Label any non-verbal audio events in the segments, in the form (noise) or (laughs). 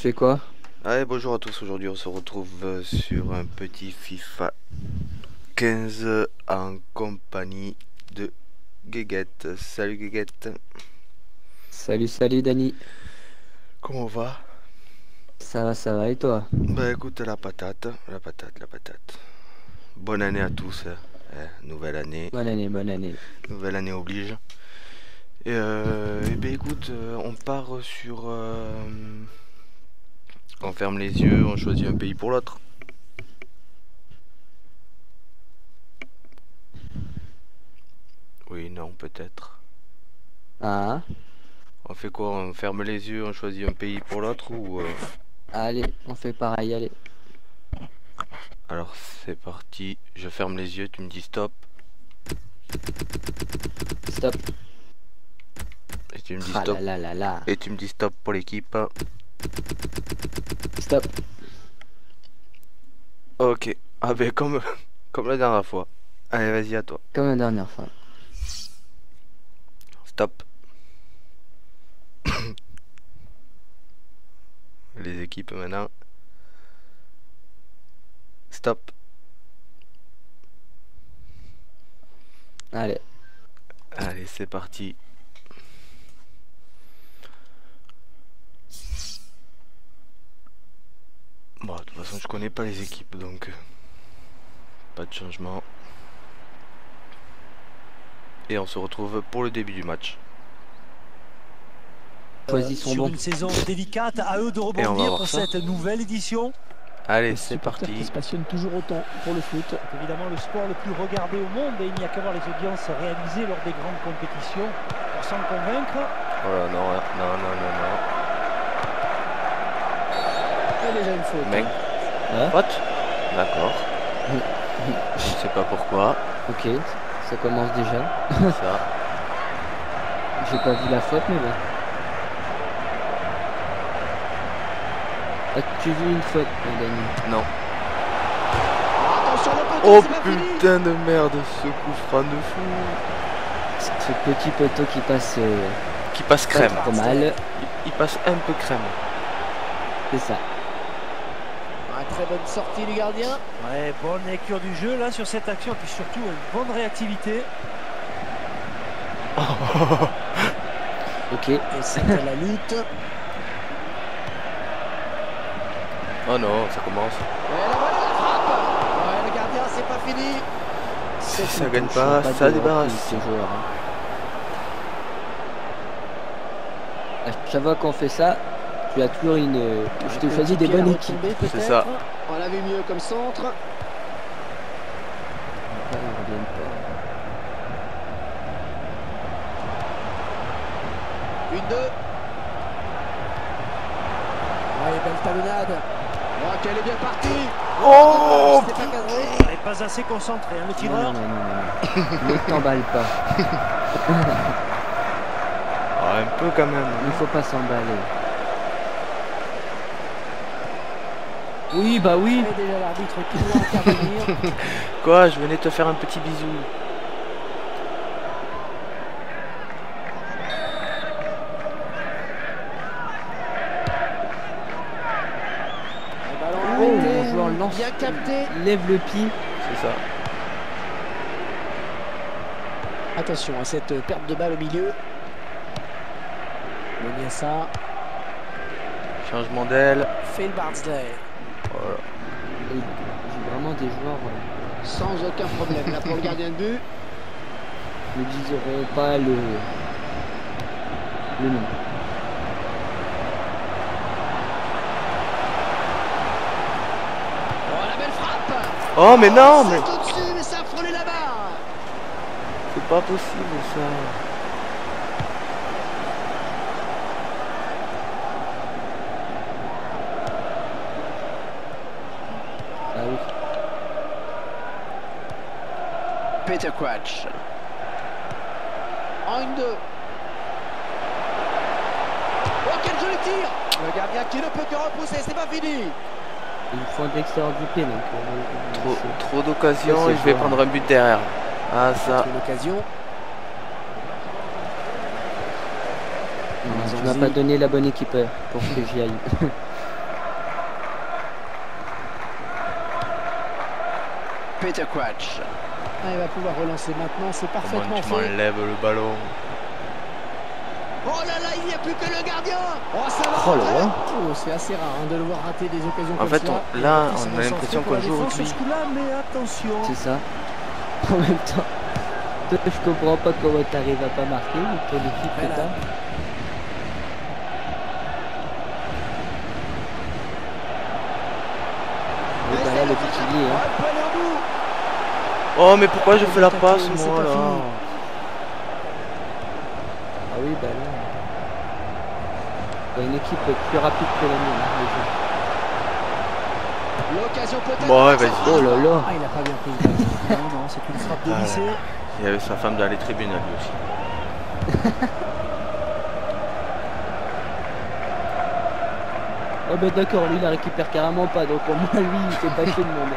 se fait quoi? Allez, bonjour à tous. Aujourd'hui, on se retrouve euh, sur un petit FIFA 15 en compagnie de Guéguette. Salut Guéguette. Salut, salut Dani. Comment on va? Ça va, ça va et toi? Bah écoute, la patate, la patate, la patate. Bonne année à tous. hein. Eh, nouvelle année, Bonne année, bonne année. nouvelle année oblige. Et, euh, eh ben écoute, euh, on part sur... euh, on ferme les yeux, on choisit un pays pour l'autre. Oui, non, peut-être. Ah, On fait quoi? On ferme les yeux, on choisit un pays pour l'autre ou... euh, allez, on fait pareil, allez. Alors c'est parti, je ferme les yeux, tu me dis stop. Stop. Et tu me dis Ah stop. là là là là. Et tu me dis stop pour l'équipe. Stop. Ok. Ah ben comme, (laughs) comme la dernière fois. Allez vas-y à toi. Comme la dernière fois. Stop. (coughs) Les équipes maintenant. Stop. Allez. Allez, c'est parti. Bon, de toute façon, je connais pas les équipes, donc euh, pas de changement. Et on se retrouve pour le début du match. Choisis son sur bon. une saison délicate, à eux de rebondir pour ça. cette nouvelle édition. Allez, c'est parti. qui se passionnent toujours autant pour le foot. C'est évidemment le sport le plus regardé au monde et il n'y a qu'à voir les audiences réalisées lors des grandes compétitions pour s'en convaincre. Oh là, non, non, non, non, non. A déjà une faute. Mec, Hein what D'accord. (laughs) Je ne sais pas pourquoi. Ok, ça commence déjà. Ça. (laughs) J'ai pas vu la faute, mais bon. As-tu vu une faute, mon Dani Non. Oh pas putain de merde, ce coup franc de fou. Ce petit poteau qui passe euh, Qui passe pas crème. trop mal. Il, il passe un peu crème. C'est ça. Très bonne sortie du gardien. Ouais, bonne lecture du jeu là sur cette action, puis surtout une bonne réactivité. (laughs) Ok. Et c'était la lutte. Oh non, ça commence. Ouais, la voilà la frappe. Ouais, le gardien, c'est pas fini. Si ça gagne touche, pas, ça débarrasse. Ce joueur. hein. À chaque fois qu'on fait ça, tu as toujours une. Je te choisis des bonnes équipes. C'est ça. On l'a vu mieux comme centre. Une, deux. Ouais, belle talonnade. Oh, qu'elle est bien partie. Oh C'était pas cadré. Elle n'est pas assez concentrée, hein, le Non, tireur. non, non, non, non. ne t'emballe pas. (laughs) Ah, Un peu quand même. Il faut pas s'emballer. Oui, bah oui. Et déjà l'arbitre qui doit intervenir. (laughs) Quoi Je venais te faire un petit bisou. Le ballon Oh, mon joueur lance. Bien capté. Lève le pied. C'est ça. Attention à cette perte de balle au milieu. ça. Changement d'aile. Phil Barnsley. Voilà. Et J'ai vraiment des joueurs. euh, Sans aucun problème. Là pour le gardien de but. (laughs) ne diseront pas le. le nom. Oh la belle frappe Oh mais non au-dessus mais ça a frôlé la barre c'est pas possible ça. Peter Crouch. 1-2. Oh, quel joli tir Le gardien qui ne peut que repousser, c'est pas fini Une fois de l'extérieur du donc... Euh, trop, trop et je vais prendre un but derrière. Ah, ça... L'occasion. Tu m'as pas donné la bonne équipe euh, pour que j'y aille. (laughs) Peter Crouch. Ah, il va pouvoir relancer maintenant, c'est Comment parfaitement tu fait. m'enlèves le ballon Oh là là, il n'y a plus que le gardien. Oh, ça va. Oh là là. Oh, c'est assez rare hein, de le voir rater des occasions En comme fait, cela. on- là, Ils s'en on a l'impression fait qu'on joue au ce. C'est ça. En même temps, (laughs) je comprends pas comment t'arrives à pas marquer, ou ton équipe Voilà. que t'as. Là, le hein. Oh, mais pourquoi je fais la passe, moi, là. Ah oui, bah là. T'as une équipe plus rapide que la mienne, hein, déjà. L'occasion peut-être. Bon, ouais, vas-y. Oh là là Ah, il a pas bien pris. Non, non, c'est une frappe de Ah lycée. Il y avait sa femme dans les tribunes, à lui aussi. (laughs) Oh bah d'accord, lui il la récupère carrément pas, donc au moins lui il fait pas chier le monde.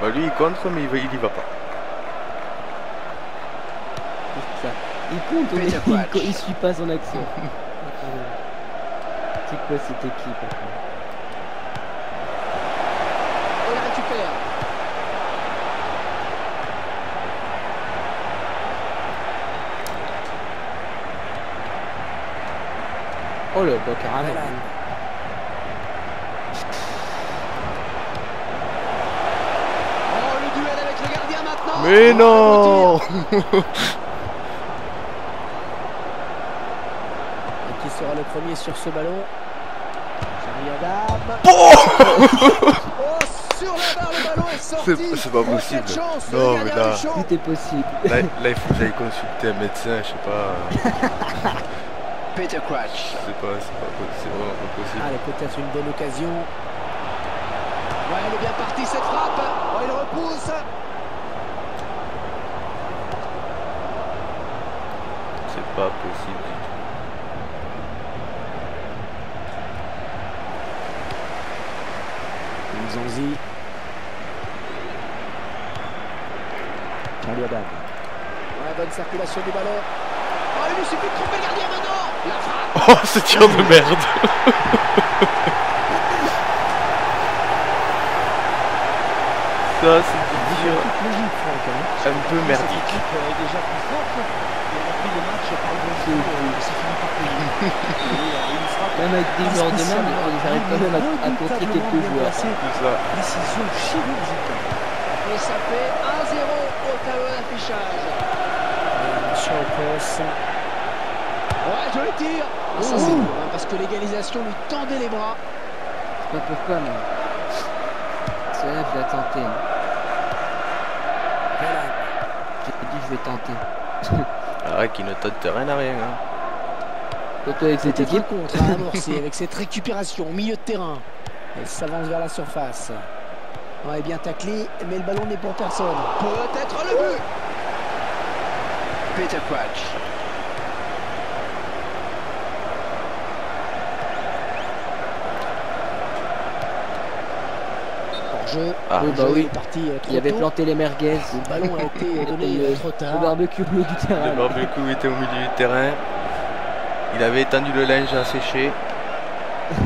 Bah, lui, il contre, mais il, va, il y va pas. Ça. Il compte, mais il, suit pas son action. (laughs) C'est quoi cette équipe après Oh, il récupère. Oh là, bah carrément. Voilà. Oh, le duel avec le gardien maintenant. Mais Oh, non Et qui sera le premier sur ce ballon Charlie Adam. Oh, (laughs) sur la barre, le ballon est sorti. C'est- pas Oh, possible. chance, Non, mais là-. Tout est possible. là, là, il faut que j'aille consulter un médecin, je sais pas. (laughs) Peter Quatch. C'est pas, c'est vraiment pas possible. Allez, peut-être une bonne occasion. Ouais, elle est bien partie cette frappe. Oh, il repousse. Pas possible du tout. Nzonzi. Charlie Adam. Ouais, bonne circulation du ballon. Oh, il lui suffit de tromper le gardien maintenant. La frappe. Oh, (laughs) ce tir de merde (laughs) Ça, c'est hein. un peu merdique. le le Même avec des joueurs de merde, ils arrivent quand même à, contrer quelques joueurs. C'est ça. Décision chirurgicale. Et ça fait 1-0 au tableau d'affichage. Chopos. Ouais, joli tir. Ah, ça, c'est hein, parce que l'égalisation lui tendait les bras. Je sais pas pourquoi, mais. Celle-là, je vais tenter. hein. Je vais tenter. Ah, qui ne tente rien à rien. Hein. Avec cette équipe? contre à amorcer avec cette récupération au milieu de terrain. Elle s'avance vers la surface. Ouais, bien taclé, mais le ballon n'est pour personne. Peut-être le but. Peter Quatch. Hors jeu. Ah. le Oui, bah oui. parti euh, trop Il avait tôt. planté les merguez. Le ballon a été (laughs) donné Le- euh, trop Le tard. barbecue au milieu du terrain. Le barbecue était au milieu du terrain. Il avait étendu le linge à sécher. (laughs)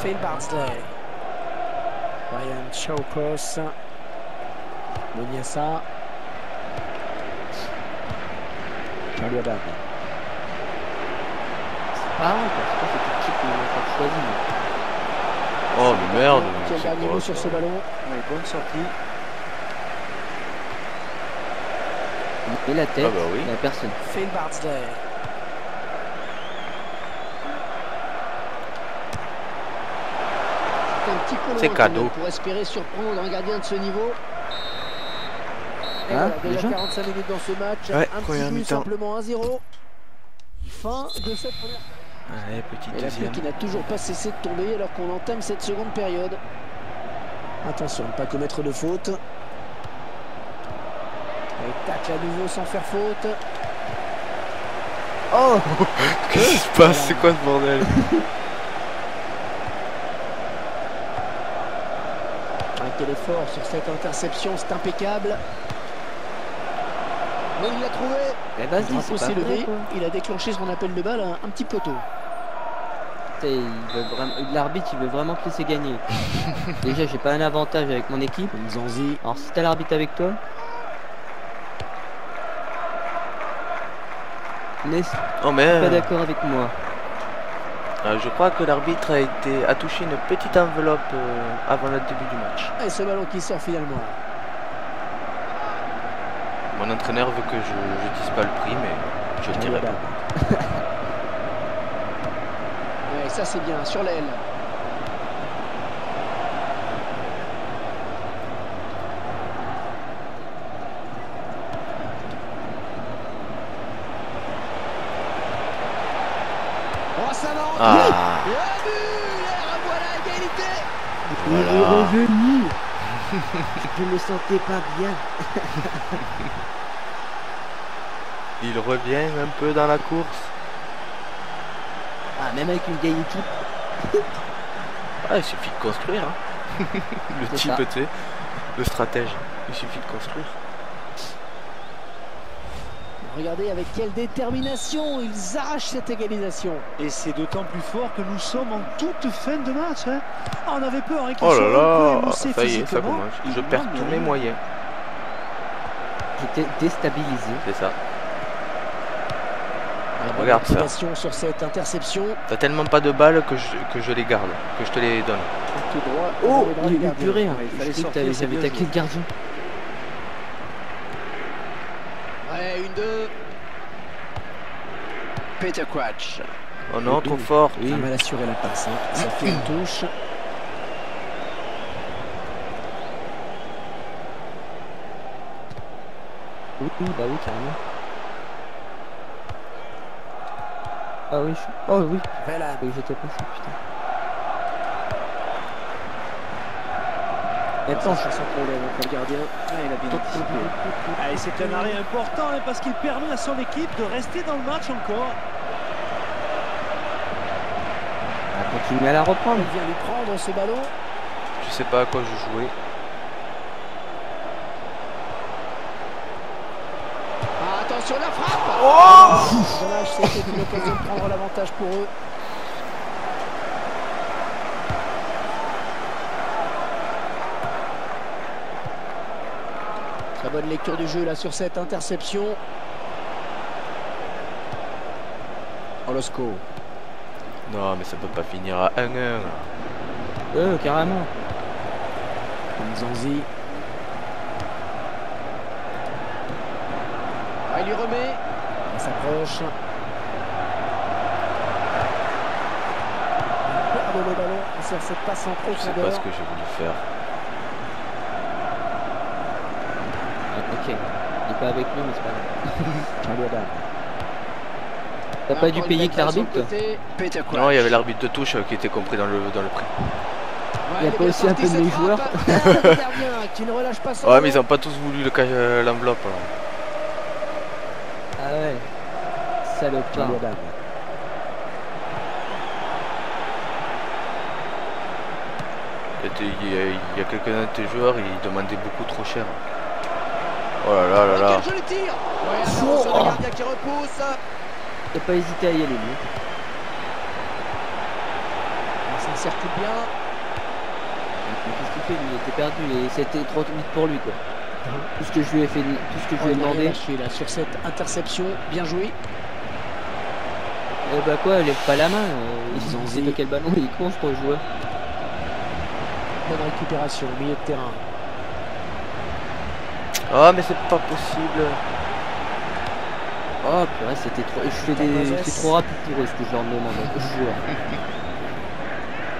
Phil Bardsley. Ryan Chokos. Moniassa. Charlie Adam. Ah ouais, parce que cette équipe, ils l'ont pas choisi. Oh, mais merde. Quel dernier mot sur ce ballon Ouais, bonne sortie. Et la tête, Ah bah oui. il y a personne. C'est cadeau. pour espérer surprendre un gardien de ce niveau. Et Hein, voilà, déjà déjà 45 minutes dans ce match. Ouais, un petit but simplement 1-0. Fin de cette première. Petite Et la pluie qui n'a toujours pas cessé de tomber alors qu'on entame cette seconde période. Attention, ne pas commettre de faute. Et tacle à nouveau sans faire faute. Oh (laughs) Qu'est-ce qui se passe C'est quoi ce bordel? (laughs) Ah, quel effort sur cette interception, c'est impeccable. Mais il l'a trouvé. Le pas vrai, levé, quoi. il a déclenché son appel de balle un, un petit peu il veut vraiment- l'arbitre il veut vraiment te laisser gagner. (laughs) Déjà j'ai pas un avantage avec mon équipe. Alors si t'as l'arbitre avec toi, n'est Oh mais pas euh, d'accord avec moi. euh, je crois que l'arbitre a été a touché une petite enveloppe euh, avant le début du match. Et ce ballon qui sort finalement. Mon entraîneur veut que je, je dise pas le prix, mais je le dirai pas. (laughs) Ça c'est bien, sur l'aile. Oh, ça va rentrer Ah, Il est revenu. (laughs) Je me sentais pas bien. Il revient un peu dans la course. Ah, même avec une vieille équipe. (laughs) Ah, il suffit de construire. hein. (laughs) le type, tu sais, le stratège. Il suffit de construire. Regardez avec quelle détermination ils arrachent cette égalisation. Et c'est d'autant plus fort que nous sommes en toute fin de match. hein. Ah, on avait peur hein, Oh là là, ça y est, ça commence. Je perds tous mes moyens, J'étais déstabilisé. c'est ça. Regarde ça. sur cette interception. T'as tellement pas de balles que je, que je les garde, que je te les donne. Tout droit. Oh, bras il est gardien. puré. Hein. Ouais, il Je fallait croyais que sortir, t'avais- le gardien. Ouais, une deux. Peter Crouch. Oh non, trop fort. Oui. Il a mal assuré la passe. hein. Ça fait une touche. Oui, oui, bah oui, carrément. Ah oui, je... oh oui, Voilà. oui j'étais passé, putain. Maintenant, Attention sans problème entre le gardien. Ah, il a bien anticipé. Ah, et c'est un arrêt important hein, parce qu'il permet à son équipe de rester dans le match encore. on va continuer à la reprendre. Il vient lui prendre ce ballon. Je sais pas à quoi je jouais. Attention la frappe oh Dommage, c'était une occasion de prendre l'avantage pour eux. Très bonne lecture du jeu là sur cette interception. Olosco. Non, mais ça peut pas finir à 1-1. Euh, carrément. Nzanzi. Ah, il lui remet. Il perd le ballon sur cette passe en Je sais pas ce que j'ai voulu faire. Ah, ok, il est pas avec nous, mais c'est pas grave. (laughs) T'as pas dû payer que l'arbitre, le. Non, il y avait l'arbitre de touche euh, qui était compris dans le, dans le prix. Ouais, Il y a pas aussi un peu de joueurs. Le son Ouais, mais ils ont pas tous voulu le euh, l'enveloppe. alors. Ah ouais. Salopard. Il y a Il a, il a quelques-uns de tes joueurs, ils demandaient beaucoup trop cher. Oh là là là là. Qui repousse. T'as pas hésité à y aller, lui. Il s'encircule bien. Mais Qu'est-ce qu'il fait, lui? Il était perdu et c'était trop vite pour lui, quoi. Tout ce que je lui ai fait, tout ce que je lui ai Oh, il demandé. là, sur cette interception, bien joué. Eh bah quoi, lève pas la main. euh, Ils ont dit- de quel ballon il est con, ce joueur. Bonne récupération, milieu de terrain. Oh, mais c'est pas possible. Oh purée, c'était trop. Je fais des. C'est trop rapide pour eux ce que je leur demande. hein, Je jure.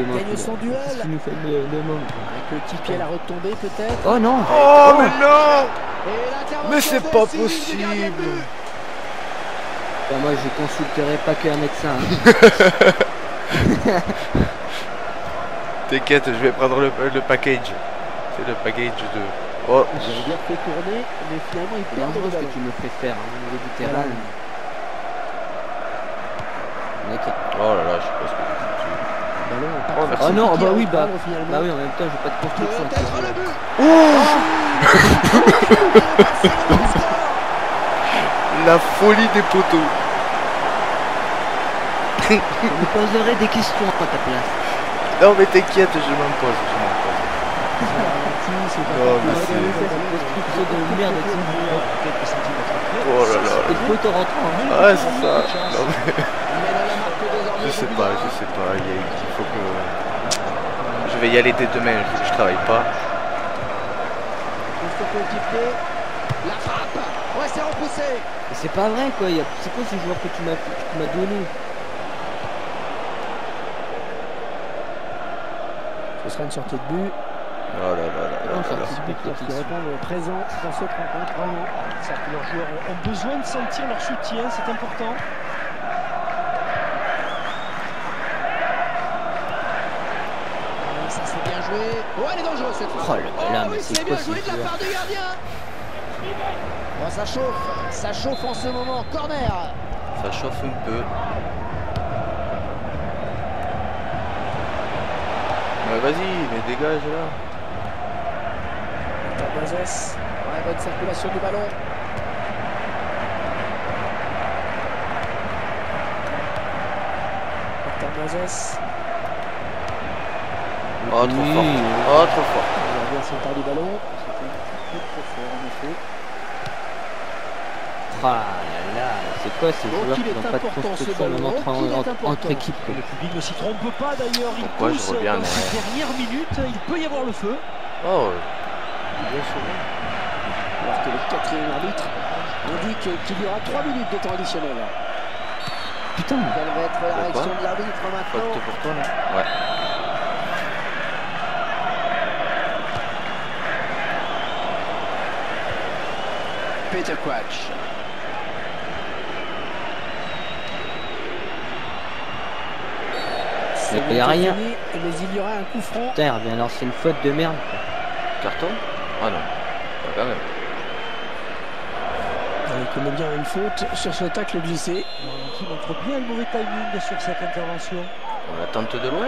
Et moi, Gagne je- son duel. Qu'il nous fait le demande Un coéquipier à la retombée peut-être? Oh non Oh, mais non Et Mais c'est pas possible. Bah, Moi je consulterai pas qu'un médecin. hein. (laughs) T'inquiète, je vais prendre le, le package. C'est le package de. Oh, J'avais bien fait tourner, mais finalement il perd dangereux ce que tu me fais faire hein, au niveau du terrain. Oh là là, je sais pas ce que pas Oh. Oh non, bah oui, bah. Bah oui, en même temps, j'ai pas de construction. But. (laughs) (laughs) La folie des poteaux. Je me poserai des questions à ta place. Non mais t'inquiète, je m'en pose, je m'en pose. C'est Oh, c'est- centimètres près. Oh là là. Et le poteau rentrant. hein. Ah c'est ça. Non, mais (laughs) je sais pas, je sais pas. Il, y a- il faut que. Je vais y aller dès demain, je, je travaille pas. Christophe coéquipier. La frappe Ouais, c'est repoussé Mais C'est pas vrai quoi. C'est quoi ces joueurs que tu m'as que tu m'as donné Ce sera une sortie de but. Oh là là là là Non, là là. qui répondent présent dans cette rencontre. Vraiment. Ça, leurs joueurs ont besoin de sentir leur soutien, c'est important. Ça, c'est bien joué. Oh, elle est dangereuse cette fois Oh là là, Oh, oui, c'est bien joué de la part du gardien Oh, ça chauffe, ça chauffe en ce moment. Corner Ça chauffe un peu. Ouais, vas-y, mais dégage là. Ouais, bonne circulation du ballon. Oh, trop Oui. fort. Oh, trop fort. Le gardien s'empare du ballon. Très très fort en effet. Ah là là, c'est quoi ces Donc, joueurs qui n'ont pas de construction même entre, entre, équipes quoi. Le public ne s'y trompe pas d'ailleurs, il Pourquoi je pousse reviens dans dernières minutes, il peut y avoir le feu. Oh, bien sauvé. Alors que le quatrième arbitre indique qu'il y aura 3 minutes de temps additionnel. Putain, Quelle va être la réaction de l'arbitre maintenant Faute pour toi là Ouais. Peter Quatch. C'est y a rien. fini, mais il y aura un coup franc. putain, il revient lancer une faute de merde. Carton Ah non. Pas quand même. Il commet bien une faute sur ce tacle glissé? Qui montre bien le mauvais timing sur cette intervention. On la tente de loin?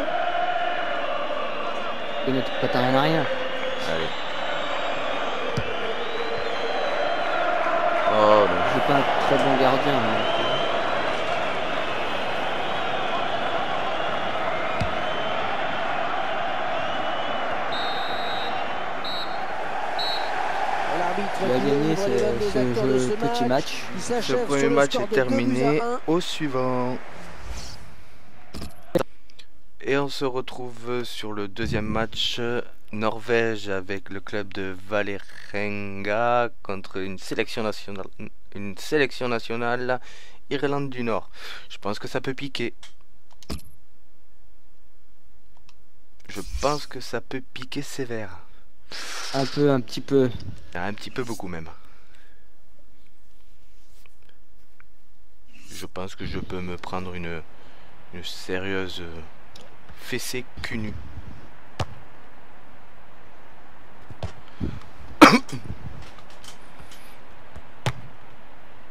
Il ne pas rien à rien. Allez. Oh non. Je suis pas un très bon gardien. mais- Il a gagné ce, jeu, petit match. Ce premier match est de 2 buts terminé. à 1. Au suivant. Et on se retrouve sur le deuxième match Norvège avec le club de Valerenga contre une sélection nationale, une sélection nationale Irlande du Nord. Je pense que ça peut piquer. Je pense que ça peut piquer sévère. Un peu, un petit peu. Un petit peu beaucoup même. Je pense que je peux me prendre une, sérieuse fessée cul nu. (coughs)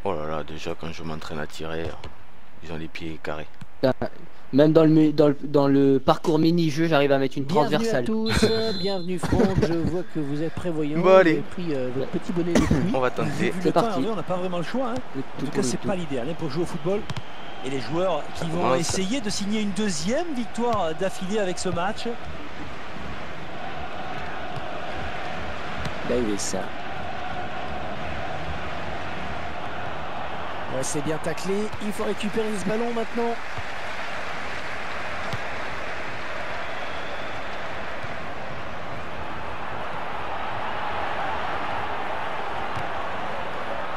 Oh là là, déjà quand je m'entraîne à tirer, ils ont les pieds carrés. Même dans le, dans le, dans le parcours mini-jeu, j'arrive à mettre une Bienvenue à transversale. tous, (laughs) bienvenue Franck, je vois que vous êtes prévoyant. Bon, allez. Vous avez pris euh, votre petit bonnet de pluie. On va tenter. C'est le temps, parti. Hervé, on n'a pas vraiment le choix. hein. Le En tout cas, c'est pas l'idéal hein, pour jouer au football. Et les joueurs qui vont commence. essayer de signer une deuxième victoire d'affilée avec ce match. Davis. C'est bien taclé. Il faut récupérer ce ballon maintenant.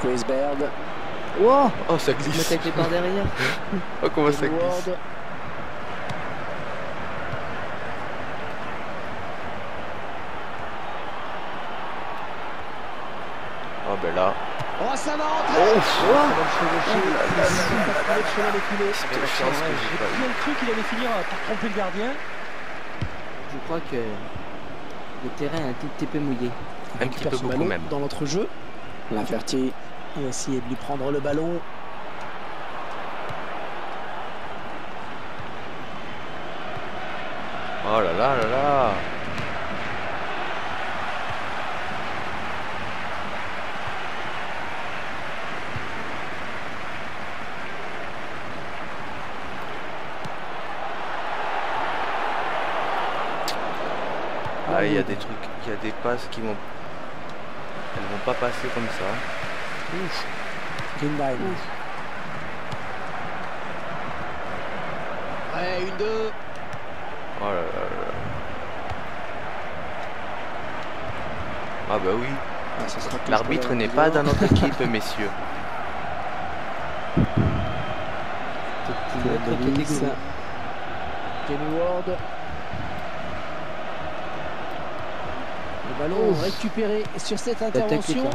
Quaisberg, Wow Oh, ça Je me glisse. tacle par derrière. (laughs) Oh, comment ça glisse. Ward. Oh, ben là. Oh, ça va rentrer Oh, J'ai bien cru qu'il allait finir par tromper le gardien. Je crois que le terrain est un tout petit peu mouillé. un petit peu beaucoup ballon même. dans notre jeu. Lafertier a essayé de lui prendre le ballon. Oh là là là là. Ouais, il y a des trucs, il y a des passes qui vont. Elles vont pas passer comme ça. Ouf. Kindheim. Ouais, une, deux. Oh là là là. Ah bah oui, Ah, l'arbitre n'est pas dans notre (laughs) équipe, messieurs Pierre très Davis. catégorie. Kenny Ward. Le ballon Ouf. récupéré sur cette intervention. toi.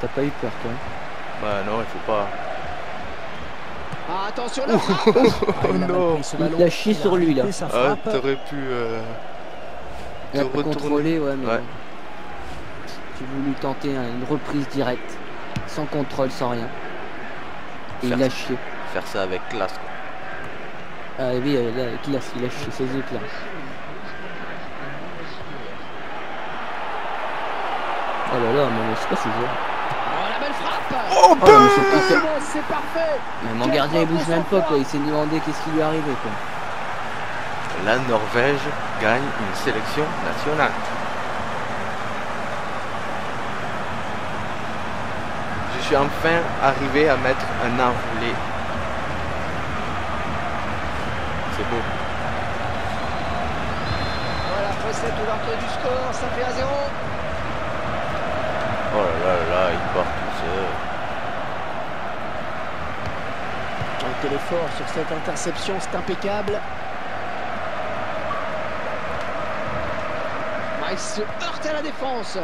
T'as pas eu peur, toi. Bah non, il faut pas. Ah, attention, la frappe Ah, il a mal non. Il l'a chié sur lui, là. Ah, t'aurais pu. euh, Il a contrôlé, ouais, mais Ouais. J'ai voulu tenter un- une reprise directe, sans contrôle, sans rien. Et Faire il a chié. faire ça avec classe. quoi. Ah oui, euh, là, il a, il a chié ses éclats. Là là, mais c'est quoi ce jeu Oh, la belle frappe Oh, Oh, c'est pas fait. Oh, C'est parfait. Mais mon gardien il bouge même pas quoi, il s'est demandé qu'est-ce qui lui est arrivé quoi. La Norvège gagne une sélection nationale. Je suis enfin arrivé à mettre un enroulé. C'est beau. Voilà, après cette ouverture du score, ça fait à 0. Oh là là là là, il part tout seul. Quel effort sur cette interception, c'est impeccable. Ah, il se heurte à la défense.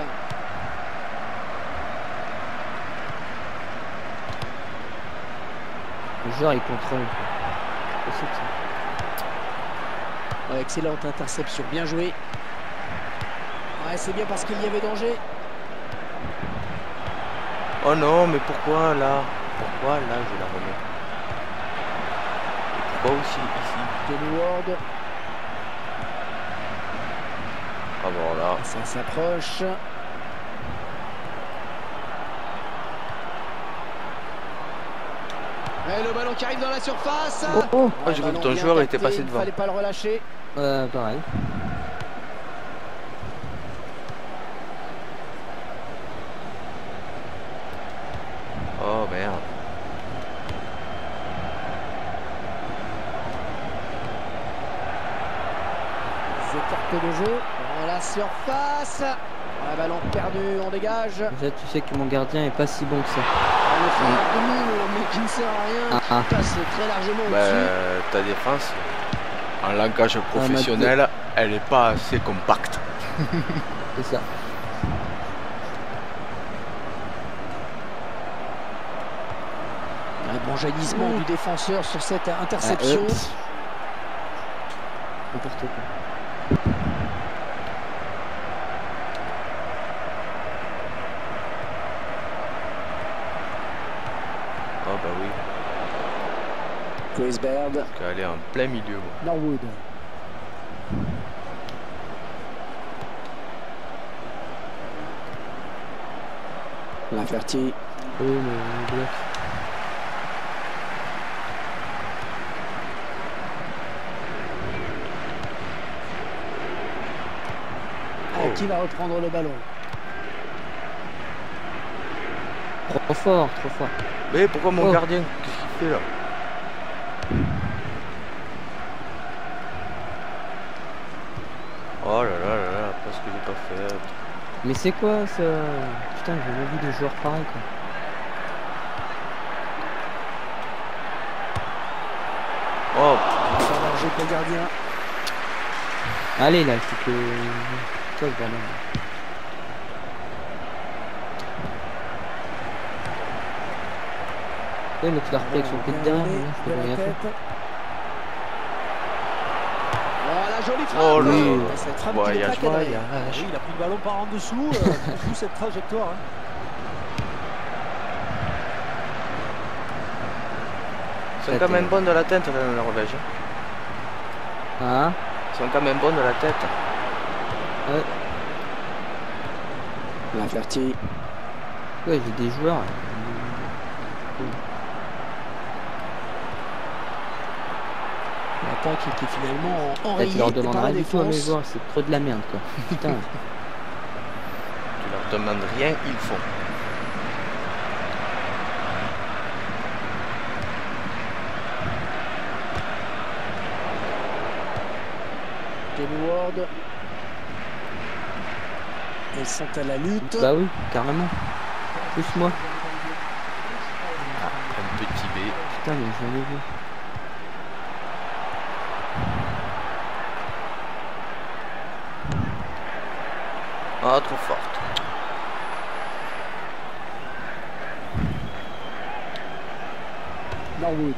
Le joueur il contrôle. Ouais, excellente interception, bien joué. Ouais, c'est bien parce qu'il y avait danger. Oh non, mais pourquoi là? Pourquoi là je la remets? Et pourquoi aussi ici? Ward, Ah bon là. ça s'approche. Et le ballon qui arrive dans la surface. Oh, oh Ah, j'ai cru que ton joueur était passé il ne devant. fallait pas le relâcher. Ouais, pareil. Oh merde. Écartent le jeu. Dans la surface. Un ballon perdu, on dégage. Tu sais que mon gardien est pas si bon que ça. Ah, de nous, qui ne sert à rien. Ah, ah. qui passe très largement Bah, au-dessus. ta défense, en langage professionnel, elle est pas assez compacte. (laughs) C'est ça. Un bon jaillissement du défenseur sur cette Ah, interception. N'importe quoi. Oh bah oui, Chris Baird, qu'elle est en plein milieu. moi. Norwood. Laferty, Oh, le, le bloc. Oh. qui va reprendre le ballon? Trop fort, trop fort. Mais pourquoi mon Oh. gardien Qu'est-ce qu'il fait là Oh là là là là, pas ce que j'ai pas fait. Mais c'est quoi ça Putain, j'ai vu de joueurs pareils quoi. Oh, Pas pour le gardien. Allez là, faut que. Toi le ballon. Ouais, mais tu l'as repris avec son coup de derrière, mais je peux rien faire. Jolie frappe. oh Oui. Cette frappe il a pris le ballon par en dessous, euh, d'où (laughs) cette trajectoire. hein. Ils sont quand même bons de la tête, la Norvège. Hein Ils sont quand même bons de la tête. Ouais, Laferty, ouais j'ai des joueurs. Attaque qui est finalement enrayée tu leur par demandes la rien du tout défense. joueurs, c'est trop de la merde quoi. (laughs) Putain. Tu leur demandes rien, ils font. Ward. Elles sont à la lutte. bah oui, carrément. Plus moi. Un petit B. Putain, mais j'en ai vu. Ah, trop forte. Norwood.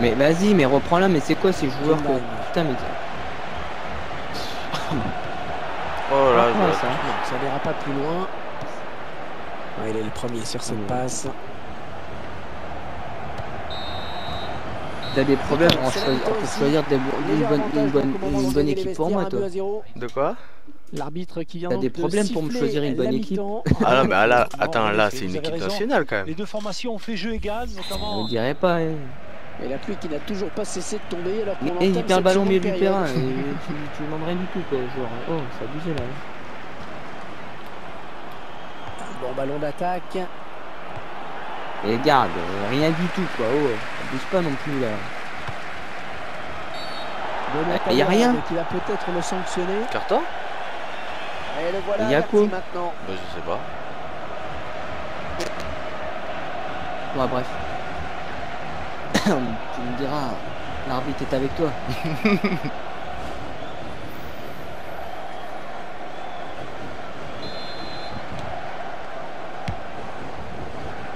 Mais vas-y, mais reprends-la, mais c'est quoi ces joueurs Dommage. Putain, mais. (laughs) Oh là, Ah, ça. Non, ça n'ira pas plus loin. Ouais, il est le premier sur cette passe. T'as des problèmes en C'est la choi- mi-temps pour choisir des bo- une bonne, une une équipe pour moi, toi. De quoi? L'arbitre qui vient T'as des de problèmes pour me choisir une bonne équipe. Ah non, mais là, attends, en là, c'est une équipe nationale quand même. Les deux formations ont fait jeu égal, notamment. ne dirais pas. hein. Et la pluie qui n'a toujours pas cessé de tomber alors qu'on Mais entame il perd le ballon au milieu seconde du terrain. Tu, tu demandes rien du tout, quoi. Genre, oh, c'est abusé là. Un bon ballon d'attaque. Et garde, euh, rien du tout, quoi. Oh, abuse pas non plus là. Donat y a Tallard rien. Qui va peut-être le sanctionner. Carton Et le voilà Il y a quoi maintenant. Bah, je sais pas. Ouais, bref. (coughs) tu me diras, l'arbitre est avec toi. (laughs)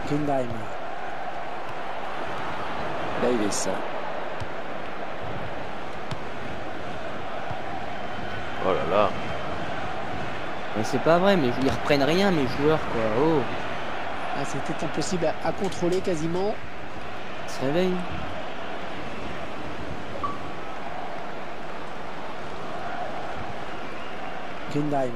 Grindheim. Davis. Oh là là. Mais c'est pas vrai, mais ils reprennent rien, mes joueurs, quoi. Oh, Ah, C'était impossible à, à contrôler quasiment. ils se réveillent. Grindheim.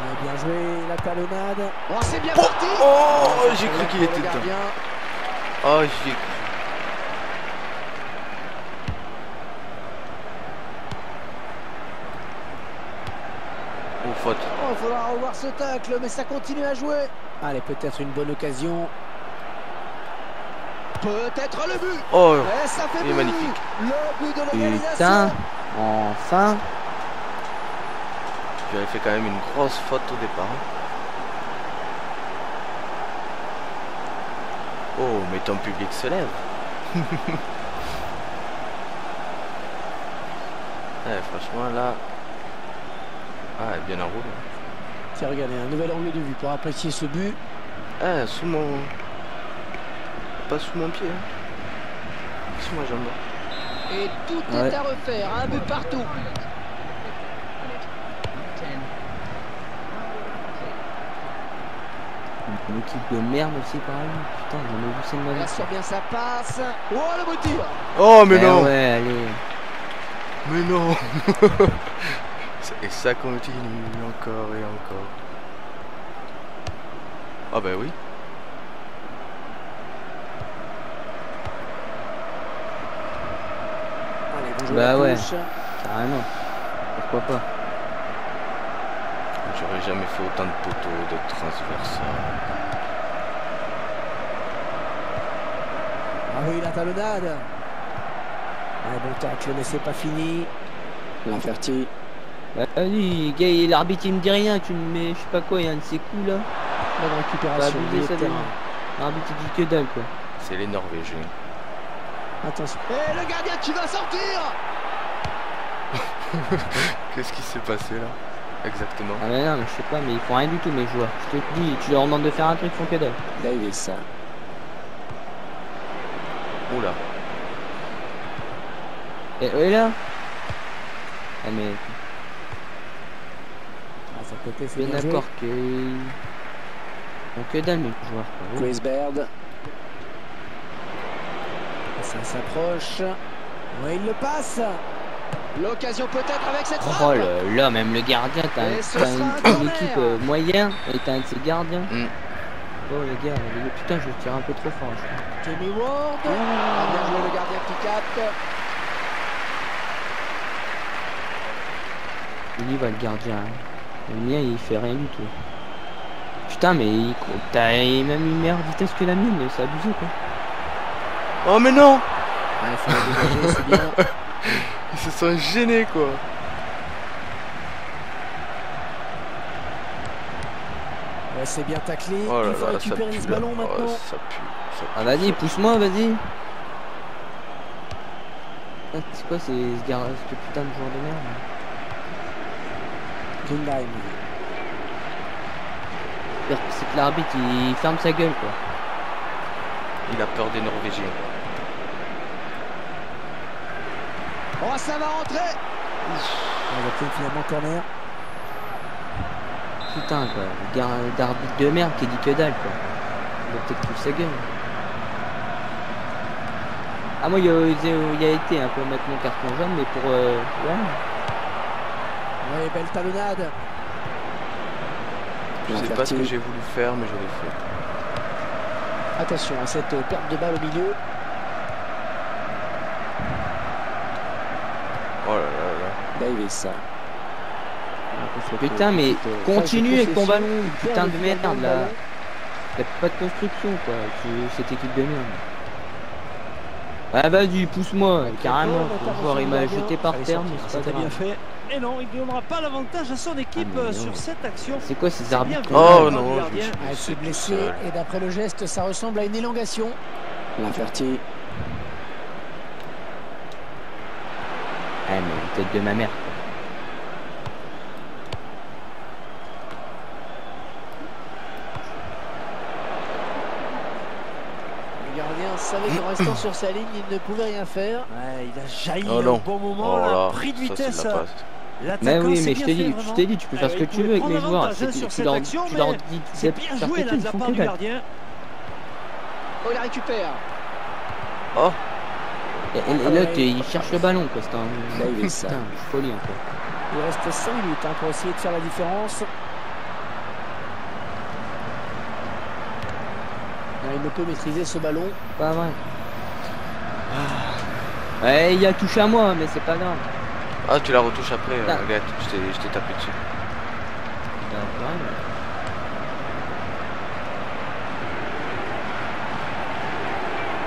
Il a bien joué la talonnade. Oh, c'est bien parti Oh, j'ai cru qu'il était dedans. Oh, j'ai cru. Oh, faute. Oh, il faudra revoir ce tacle, mais ça continue à jouer. Allez, peut-être une bonne occasion. Peut-être le but Oh, Et ça fait Il est magnifique. Le but de Putain, enfin. J'avais fait quand même une grosse faute au départ. Oh, mais ton public se lève. (laughs) Eh, franchement, là. Ah, elle est bien en roule. Tiens, regardez, un nouvel angle de vue pour apprécier ce but. Eh, sous mon. Pas sous mon pied. hein. Sous ma jambe. Et tout Ouais. est à refaire, un but partout. Une équipe de merde aussi, pareil. Putain, j'en ai vu c'est de ma Elle vie. assure bien sa passe. Oh, le beau tir Oh, mais Eh non Ouais, allez. Mais non (laughs) Et ça continue encore et encore. Ah bah oui. Allez, bonjour Bah ouais. Carrément. Pourquoi pas J'aurais jamais fait autant de poteaux de transversal. Ah oui, la talonnade. Un bon tacle, mais c'est pas fini. L'inferti. Bah, Vas-y, gars, l'arbitre il me dit rien, tu me mets, je sais pas quoi, il y a un de ces coups là. Bonne Pas récupération. terrain. L'arbitre il dit que dalle quoi. C'est les Norvégiens. Attention. Et le gardien qui va sortir (laughs) Qu'est-ce qui s'est passé là? Exactement. Ah mais non, mais je sais pas, mais ils font rien du tout mes joueurs. Je te dis, tu leur demandes de faire un truc, ils font que dalle. Davis. Oula. Et, et là Ah mais À sa côté, c'est bien d'accord que... Ils font que dalle mes joueurs quoi. Chris Baird. Ça s'approche. Ouais, il le passe. L'occasion peut-être avec cette Oh frappe. là là, même le gardien, t'as une, équipe euh, moyenne et t'as un de ces gardiens. Mm. Oh les gars, les- putain, je tire un peu trop fort. je Ward. Ah, bien joué le gardien qui capte. Il y va le gardien. hein. Le mien, il fait rien du tout. Putain, mais il... t'as même une meilleure vitesse que la mienne, c'est abusé quoi. Oh mais non Ouais, il faut la dégager, c'est bien. (laughs) Ils se sont gênés quoi. Ouais, c'est bien taclé. Oh là il faut là, ça récupérer pue ce là. ballon Oh, maintenant. ça pue. ça Ah vas-y, ça pousse-moi, vas-y. Ah, C'est quoi ces ce gar- ce putain de joueur de merde Greenline. C'est que l'arbitre il ferme sa gueule quoi. Il a peur des Norvégiens. Oh, ça va rentrer. On va peut-être finalement corner. Putain quoi, d'arbitre de merde qui dit que dalle quoi. Il a peut-être plus sa gueule. Ah moi il y a, il y a été hein, pour mettre mon carton jaune mais pour euh, ouais. Ouais, belle talonnade. Je sais pas ce que j'ai voulu faire mais je l'ai fait. Attention à cette perte de balle au milieu. Oh là là là. Davis. Putain mais continue avec ton ballon, putain de merde là. Y'a pas de construction quoi, tu- cette équipe de merde. Ah vas-y, pousse-moi, carrément. Le joueur il m'a jeté par Allez, terre, mais c'est c'était pas bien fait. Et non, il ne donnera pas l'avantage à son équipe Ah, mais euh, sur cette action. C'est quoi ces arbitres Oh part non, je me suis Elle blessé et d'après le geste, ça ressemble à une élongation. L'infertier. Ah mais tête de ma mère. Le gardien savait qu'en restant sur sa ligne, il ne pouvait rien faire. Ouais, il a jailli Oh au bon moment, Oh là, pris de ça vitesse. passe. L'attaquant Mais oui, mais je te dis, fait, je t'ai dit, tu peux faire ce Euh, que tu veux avec mes joueurs. tu cette leur, dis C'est bien joué là de la font part du gardien. Oh, il la récupère. Oh Et, et- et là, il cherche le ballon, quoi. C'est un. Davis. Putain, folie encore. Il reste 5 minutes hein, pour essayer de faire la différence. Ah, Il ne peut maîtriser ce ballon. Pas vrai. Ouais, il a touché à moi, mais c'est pas grave. Ah tu la retouches après, euh, Ah. Agathe. Je t'ai- je t'ai tapé dessus. Bah, pas grave.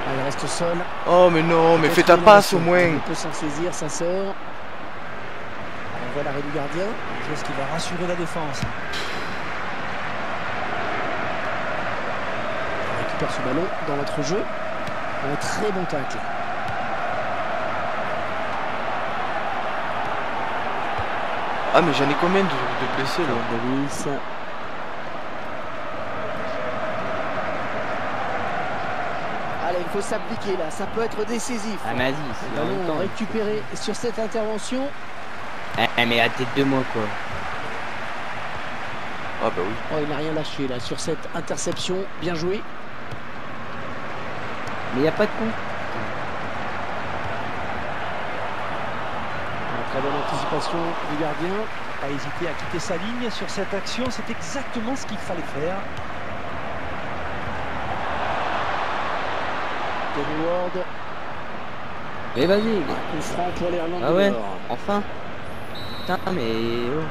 Ah, Il reste. Oh mais non, mais fais ta passe au moins. Il peut s'en saisir, ça sort. On voit l'arrêt du gardien. Chose qui va rassurer la défense. On récupère ce ballon dans notre jeu. Un très bon tacle. Ah mais j'en ai combien de, de blessés là Davis. Allez, il faut s'appliquer là, ça peut être décisif. Ah, vas-y, Le c'est récupéré sur cette intervention. Eh, mais à tête de moi, quoi. Ah bah oui. Oh, il n'a rien lâché là sur cette interception. Bien joué. Mais y a pas de con. Une très bonne anticipation du gardien. Pas hésiter à quitter sa ligne sur cette action, c'est exactement ce qu'il fallait faire. Danny Ward. Mais vas-y, Un coup franc pour l'Irlande Ah du ouais enfin. Putain, mais. oh.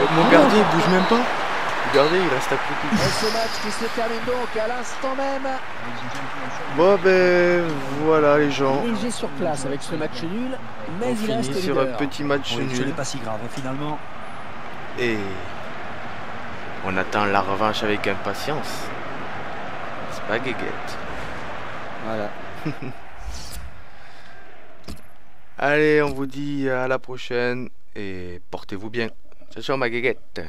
Euh, mon gardien il bouge même pas. Regardez, il reste à côté. Et ce match qui se termine donc à l'instant même. Bon ben voilà les gens. Léger sur place avec ce match nul, mais On il reste finit sur un leader. petit match Oui, ce n'est nul. pas si grave finalement. Et on attend la revanche avec impatience. C'est pas guéguette. Voilà. (laughs) Allez, on vous dit à la prochaine et portez-vous bien. Ciao, ciao ma guéguette.